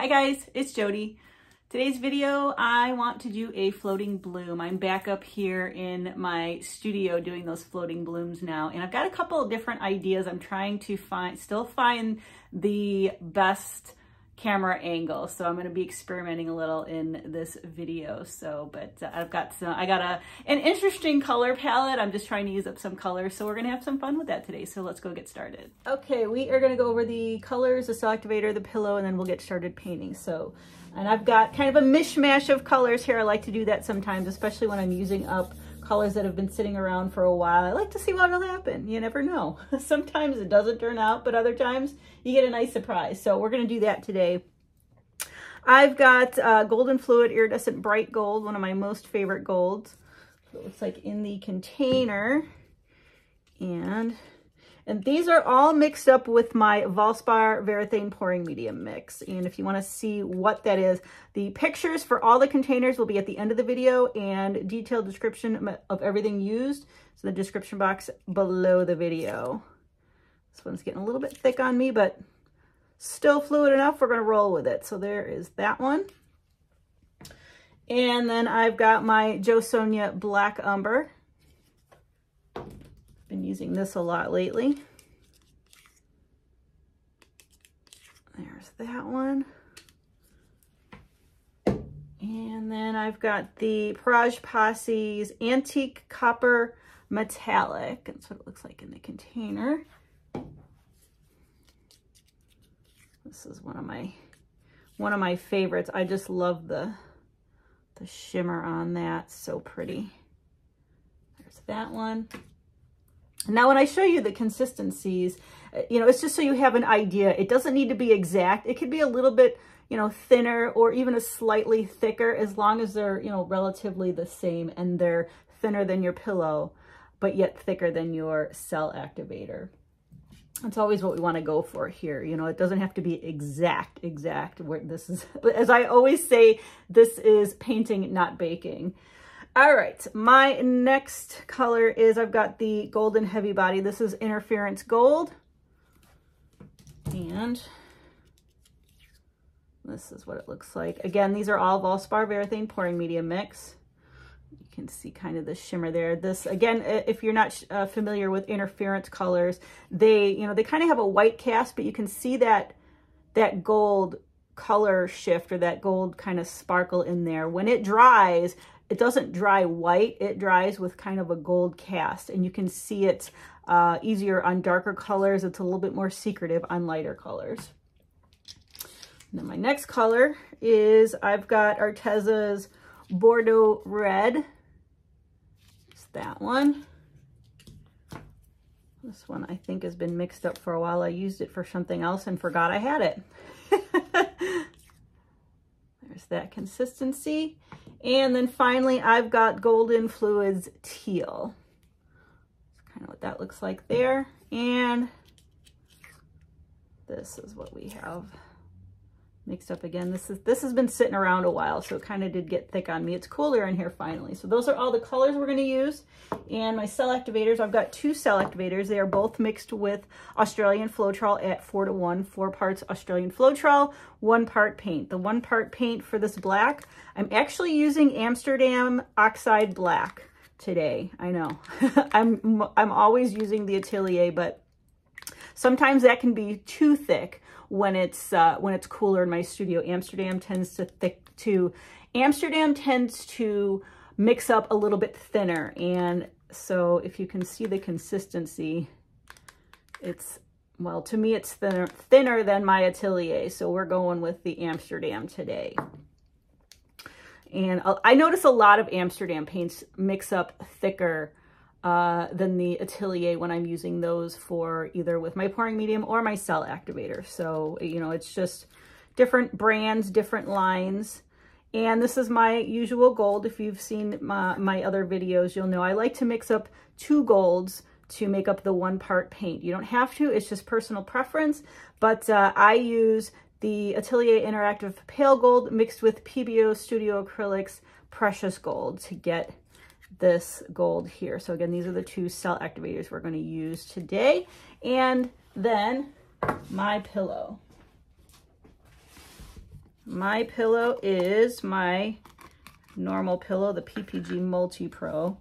Hi guys, it's Jody. Today's video, I want to do a floating bloom. I'm back up here in my studio doing those floating blooms now. And I've got a couple of different ideas. I'm trying to find, still find the best camera angle. So I'm going to be experimenting a little in this video. So, but uh, I've got some, I got a, an interesting color palette. I'm just trying to use up some colors. So we're going to have some fun with that today. So let's go get started. Okay. We are going to go over the colors, the cell activator, the pillow, and then we'll get started painting. So, and I've got kind of a mishmash of colors here. I like to do that sometimes, especially when I'm using up colors that have been sitting around for a while. I like to see what will happen. You never know. Sometimes it doesn't turn out, but other times you get a nice surprise. So we're going to do that today. I've got uh, Golden Fluid Iridescent Bright Gold, one of my most favorite golds. It looks like in the container. And and these are all mixed up with my Valspar Varathane Pouring Medium mix. And if you want to see what that is, the pictures for all the containers will be at the end of the video and detailed description of everything used. So the description box below the video. This one's getting a little bit thick on me, but still fluid enough. We're going to roll with it. So there is that one. And then I've got my Jo Sonja Black Umber been using this a lot lately. There's that one. And then I've got the Pourage Posse's Antique Copper Metallic. That's what it looks like in the container. This is one of my one of my favorites. I just love the the shimmer on that. So pretty. There's that one. Now, when I show you the consistencies, uh, you know, it's just so you have an idea. It doesn't need to be exact. It could be a little bit, you know, thinner or even a slightly thicker as long as they're, you know, relatively the same and they're thinner than your pillow, but yet thicker than your cell activator. That's always what we want to go for here. You know, it doesn't have to be exact, exact where this is, as I always say, this is painting, not baking. All right, my next color is I've got the Golden Heavy Body. This is Interference Gold. And this is what it looks like. Again, these are all Valspar Varathane Pouring Medium Mix. You can see kind of the shimmer there. This, again, if you're not uh, familiar with interference colors, they, you know, they kind of have a white cast, but you can see that, that gold color shift or that gold kind of sparkle in there. When it dries, it doesn't dry white, it dries with kind of a gold cast and you can see it uh, easier on darker colors. It's a little bit more secretive on lighter colors. Then my next color is I've got Arteza's Bordeaux Red. It's that one. This one I think has been mixed up for a while. I used it for something else and forgot I had it. There's that consistency. And then finally, I've got Golden Fluids Teal. That's kind of what that looks like there. And this is what we have mixed up again. This is this has been sitting around a while, so it kind of did get thick on me. It's cooler in here finally. So those are all the colors we're going to use. And my cell activators, I've got two cell activators. They are both mixed with Australian Floetrol at 4 to 1, 4 parts Australian Floetrol, 1 part paint. The 1 part paint for this black, I'm actually using Amsterdam Oxide Black today. I know. I'm I'm always using the Atelier, but sometimes that can be too thick when it's uh, when it's cooler in my studio. Amsterdam tends to thick to Amsterdam tends to mix up a little bit thinner. And so if you can see the consistency, it's, well, to me, it's thinner, thinner than my Atelier. So we're going with the Amsterdam today. And I notice a lot of Amsterdam paints mix up thicker uh, than the Atelier when I'm using those for either with my pouring medium or my cell activator. So, you know, it's just different brands, different lines. And this is my usual gold. If you've seen my, my other videos, you'll know I like to mix up two golds to make up the one part paint. You don't have to, it's just personal preference, but uh, I use the Atelier Interactive Pale Gold mixed with Pebeo Studio Acrylics Precious Gold to get this gold here. So again, these are the two cell activators we're going to use today. And then my pillow. My pillow is my normal pillow, the PPG Multi Pro.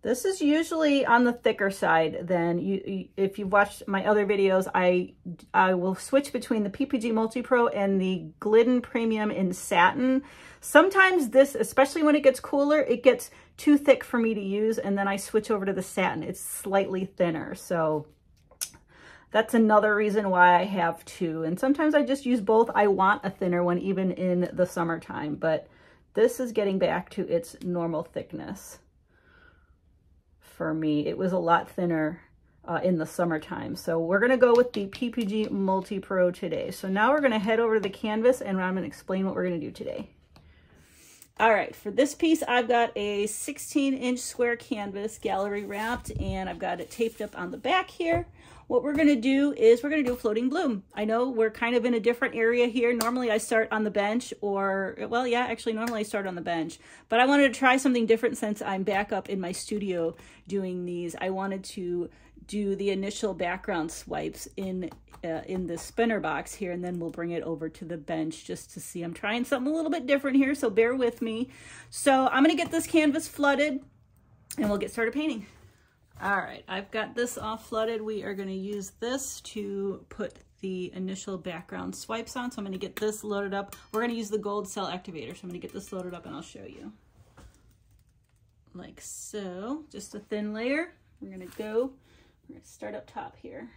This is usually on the thicker side than you, if you've watched my other videos, I, I will switch between the PPG Multi Pro and the Glidden Premium in satin. Sometimes this, especially when it gets cooler, it gets too thick for me to use and then I switch over to the satin. It's slightly thinner. So that's another reason why I have two. And sometimes I just use both. I want a thinner one even in the summertime, but this is getting back to its normal thickness for me. It was a lot thinner uh, in the summertime. So we're going to go with the PPG Multi Pro today. So now we're going to head over to the canvas and I'm going to explain what we're going to do today. All right, for this piece, I've got a 16 inch square canvas gallery wrapped and I've got it taped up on the back here. What we're gonna do is we're gonna do a floating bloom. I know we're kind of in a different area here. Normally I start on the bench or, well, yeah, actually normally I start on the bench, but I wanted to try something different since I'm back up in my studio doing these. I wanted to do the initial background swipes in uh, in the spinner box here and then we'll bring it over to the bench just to see. I'm trying something a little bit different here, so bear with me. So I'm gonna get this canvas flooded and we'll get started painting. All right, I've got this all flooded. We are gonna use this to put the initial background swipes on. So I'm gonna get this loaded up. We're gonna use the gold cell activator. So I'm gonna get this loaded up and I'll show you. Like so, just a thin layer. We're gonna go, we're gonna start up top here.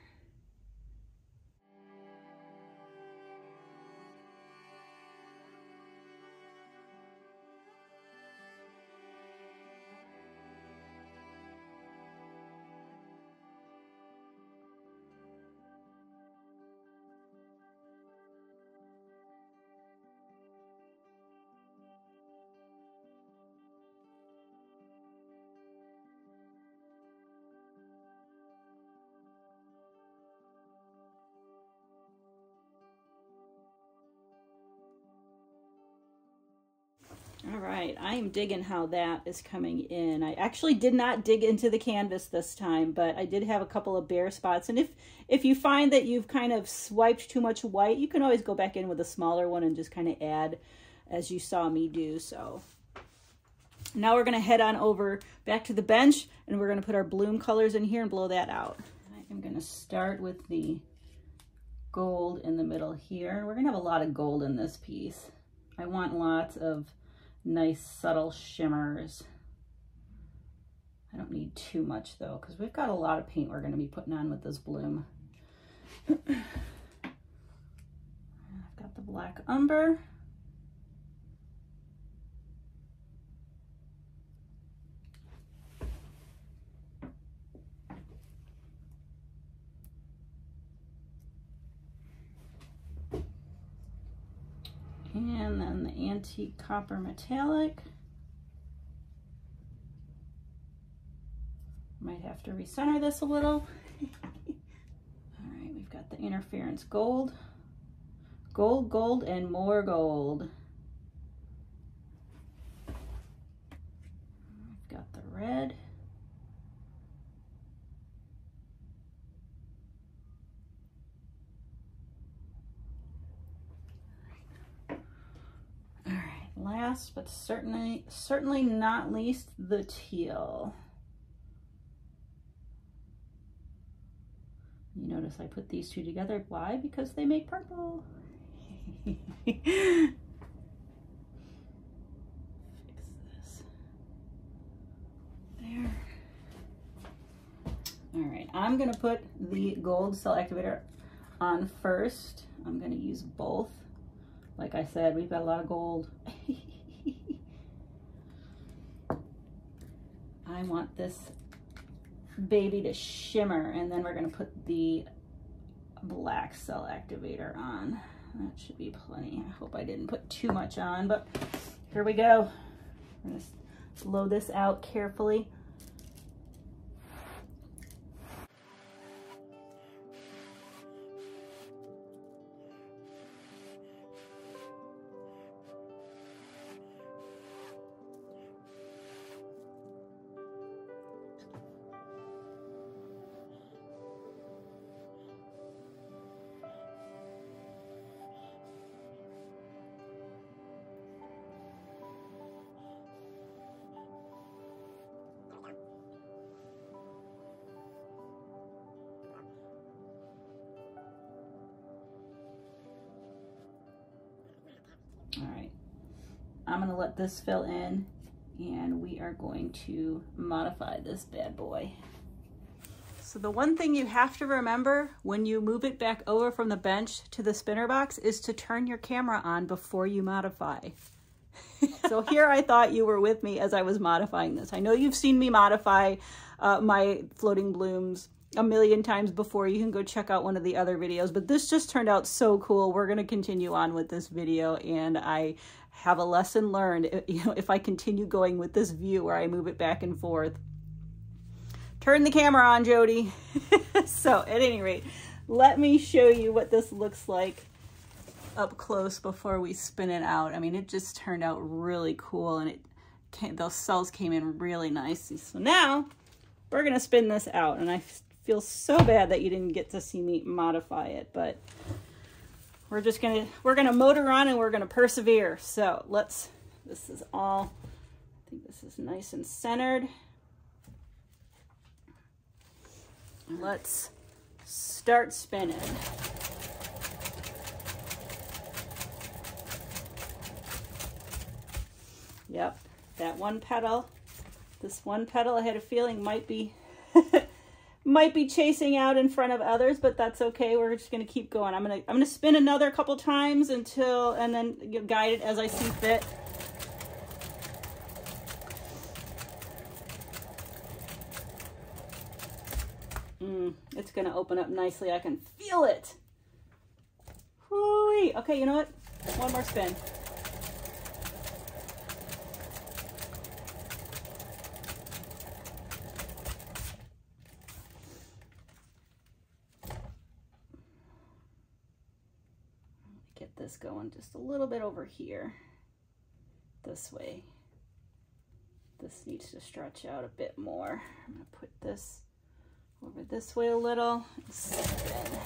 All right, I am digging how that is coming in. I actually did not dig into the canvas this time, but I did have a couple of bare spots. And if, if you find that you've kind of swiped too much white, you can always go back in with a smaller one and just kind of add as you saw me do. So now we're gonna head on over back to the bench and we're gonna put our bloom colors in here and blow that out. I'm gonna start with the gold in the middle here. We're gonna have a lot of gold in this piece. I want lots of nice subtle shimmers. I don't need too much though, because we've got a lot of paint we're going to be putting on with this bloom. I've got the black umber. And then the antique copper metallic. Might have to recenter this a little. All right, we've got the interference gold. Gold, gold, and more gold. We've got the red. Last but certainly certainly not least the teal. You notice I put these two together. Why? Because they make purple. There. All right, I'm gonna put the gold cell activator on first. I'm gonna use both. Like I said, we've got a lot of gold. I want this baby to shimmer and then we're gonna put the black cell activator on. That should be plenty. I hope I didn't put too much on, but here we go. I'm gonna blow this out carefully. All right, I'm gonna let this fill in and we are going to modify this bad boy. So the one thing you have to remember when you move it back over from the bench to the spinner box is to turn your camera on before you modify. so here I thought you were with me as I was modifying this. I know you've seen me modify uh, my floating blooms a million times before. You can go check out one of the other videos, but this just turned out so cool. We're going to continue on with this video and I have a lesson learned, you know, if I continue going with this view where I move it back and forth. Turn the camera on, Jody. so at any rate, let me show you what this looks like up close before we spin it out. I mean, it just turned out really cool and it came, those cells came in really nicely. So now we're going to spin this out and I feel so bad that you didn't get to see me modify it, but we're just gonna we're gonna motor on and we're gonna persevere. So let's this is all I think this is nice and centered. Let's start spinning. Yep that one petal this one petal I had a feeling might be might be chasing out in front of others, but that's okay. We're just going to keep going. I'm going to I'm going to spin another couple times until and then guide it as I see fit. Mm, it's going to open up nicely. I can feel it. Hooey. Okay, you know what? One more spin. this just a little bit over here, this way. This needs to stretch out a bit more. I'm gonna put this over this way a little spin.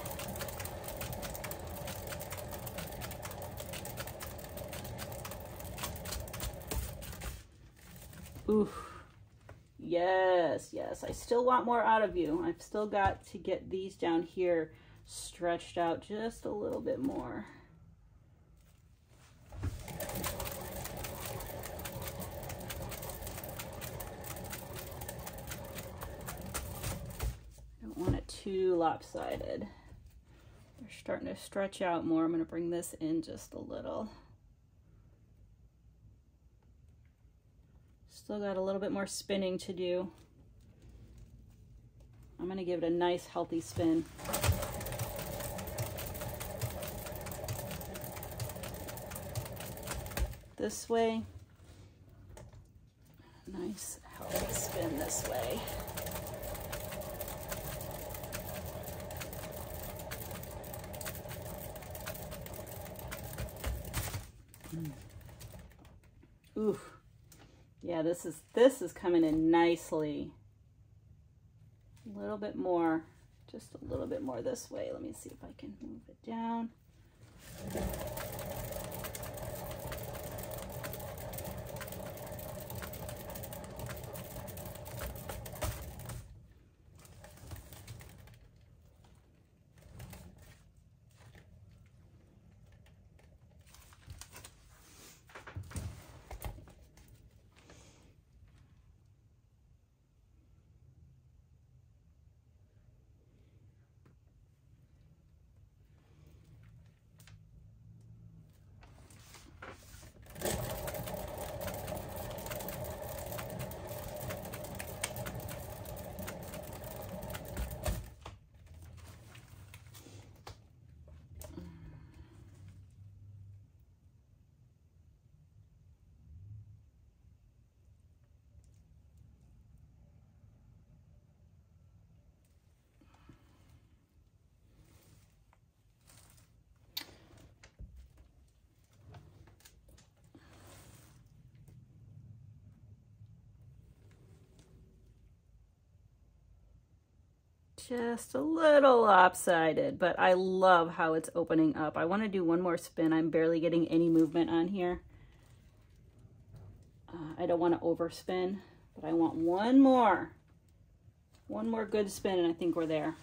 Yes, yes. I still want more out of you. I've still got to get these down here stretched out just a little bit more. Too lopsided. They're starting to stretch out more. I'm going to bring this in just a little. Still got a little bit more spinning to do. I'm going to give it a nice healthy spin. This way. Nice healthy spin this way. Ooh. Yeah, this is this is coming in nicely. A little bit more, just a little bit more this way. Let me see if I can move it down. Just a little lopsided, but I love how it's opening up. I want to do one more spin. I'm barely getting any movement on here. Uh, I don't want to overspin, but I want one more. One more good spin, and I think we're there.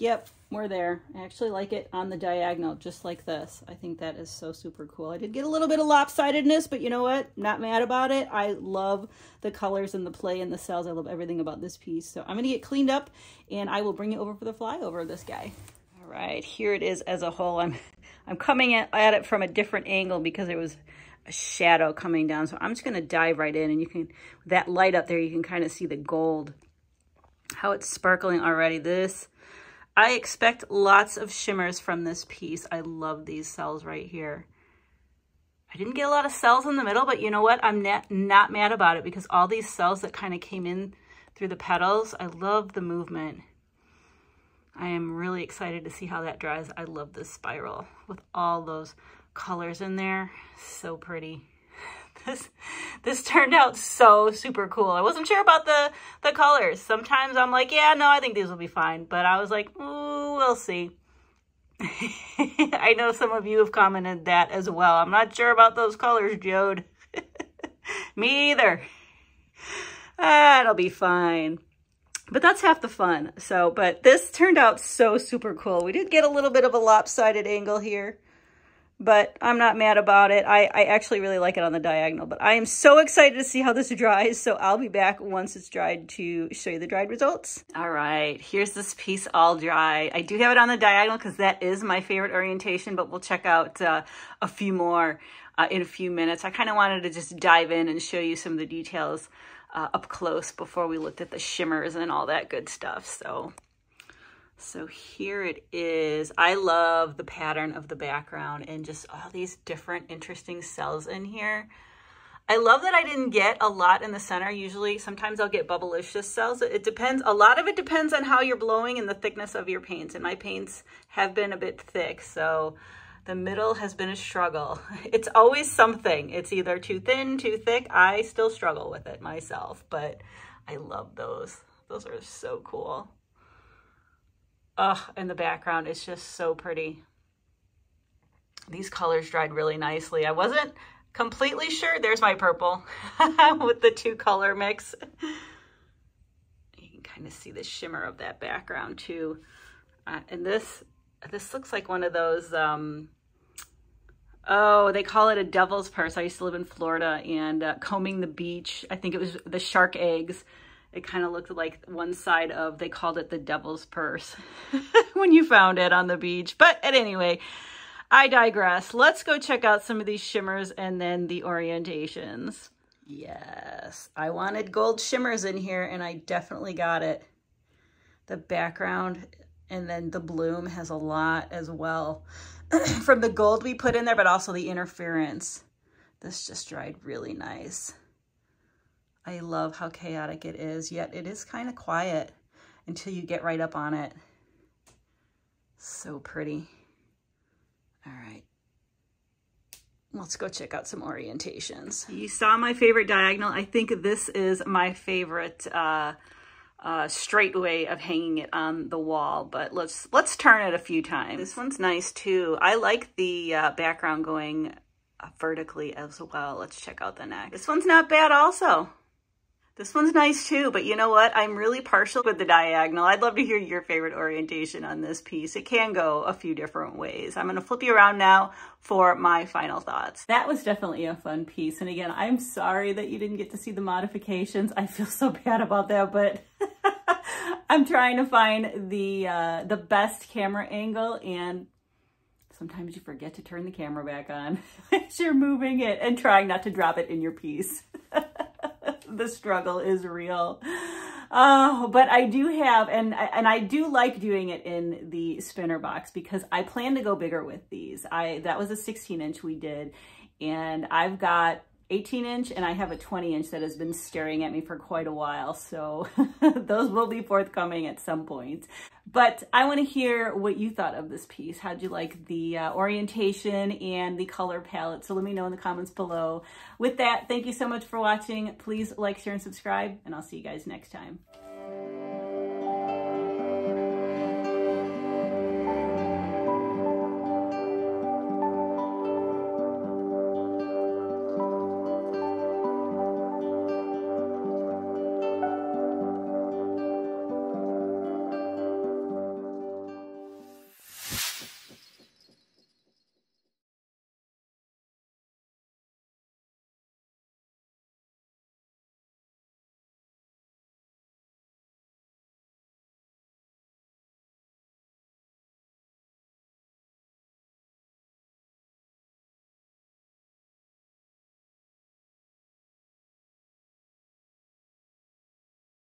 Yep, we're there. I actually like it on the diagonal, just like this. I think that is so super cool. I did get a little bit of lopsidedness, but you know what? Not mad about it. I love the colors and the play and the cells. I love everything about this piece. So I'm going to get cleaned up, and I will bring you over for the flyover of this guy. All right, here it is as a whole. I'm, I'm coming at, it from a different angle because there was a shadow coming down. So I'm just going to dive right in, and you can, that light up there, you can kind of see the gold, how it's sparkling already. This I expect lots of shimmers from this piece. I love these cells right here. I didn't get a lot of cells in the middle, but you know what? I'm not, not mad about it because all these cells that kind of came in through the petals, I love the movement. I am really excited to see how that dries. I love this spiral with all those colors in there. So pretty. This this turned out so super cool. I wasn't sure about the the colors. Sometimes I'm like, yeah, no, I think these will be fine. But I was like, ooh, we'll see. I know some of you have commented that as well. I'm not sure about those colors, Jode. Me either. Ah, it'll be fine. But that's half the fun. So, but this turned out so super cool. We did get a little bit of a lopsided angle here but I'm not mad about it. I, I actually really like it on the diagonal, but I am so excited to see how this dries. So I'll be back once it's dried to show you the dried results. All right, here's this piece all dry. I do have it on the diagonal because that is my favorite orientation, but we'll check out uh, a few more uh, in a few minutes. I kind of wanted to just dive in and show you some of the details uh, up close before we looked at the shimmers and all that good stuff. So so here it is. I love the pattern of the background and just all these different interesting cells in here. I love that I didn't get a lot in the center. Usually, sometimes I'll get bubblicious cells. It depends. A lot of it depends on how you're blowing and the thickness of your paints. And my paints have been a bit thick, so the middle has been a struggle. It's always something. It's either too thin, too thick. I still struggle with it myself, but I love those. Those are so cool. Ugh, in the background, it's just so pretty. These colors dried really nicely. I wasn't completely sure. There's my purple with the two color mix. You can kind of see the shimmer of that background too. Uh, and this, this looks like one of those, um, oh, they call it a devil's purse. I used to live in Florida and uh, combing the beach. I think it was the shark eggs it kind of looked like one side of, they called it the devil's purse when you found it on the beach. But anyway, I digress. Let's go check out some of these shimmers and then the orientations. Yes, I wanted gold shimmers in here and I definitely got it. The background and then the bloom has a lot as well from the gold we put in there, but also the interference. This just dried really nice. I love how chaotic it is, yet it is kind of quiet until you get right up on it. So pretty. All right. Let's go check out some orientations. You saw my favorite diagonal. I think this is my favorite uh, uh, straight way of hanging it on the wall, but let's let's turn it a few times. This one's nice too. I like the uh, background going vertically as well. Let's check out the neck. This one's not bad also. This one's nice too, but you know what? I'm really partial with the diagonal. I'd love to hear your favorite orientation on this piece. It can go a few different ways. I'm gonna flip you around now for my final thoughts. That was definitely a fun piece. And again, I'm sorry that you didn't get to see the modifications. I feel so bad about that, but I'm trying to find the, uh, the best camera angle and sometimes you forget to turn the camera back on as you're moving it and trying not to drop it in your piece. The struggle is real. Oh, but I do have, and, and I do like doing it in the spinner box because I plan to go bigger with these. I That was a 16 inch we did, and I've got 18 inch and I have a 20 inch that has been staring at me for quite a while. So those will be forthcoming at some point. But I want to hear what you thought of this piece. How'd you like the uh, orientation and the color palette? So let me know in the comments below. With that, thank you so much for watching. Please like, share, and subscribe, and I'll see you guys next time.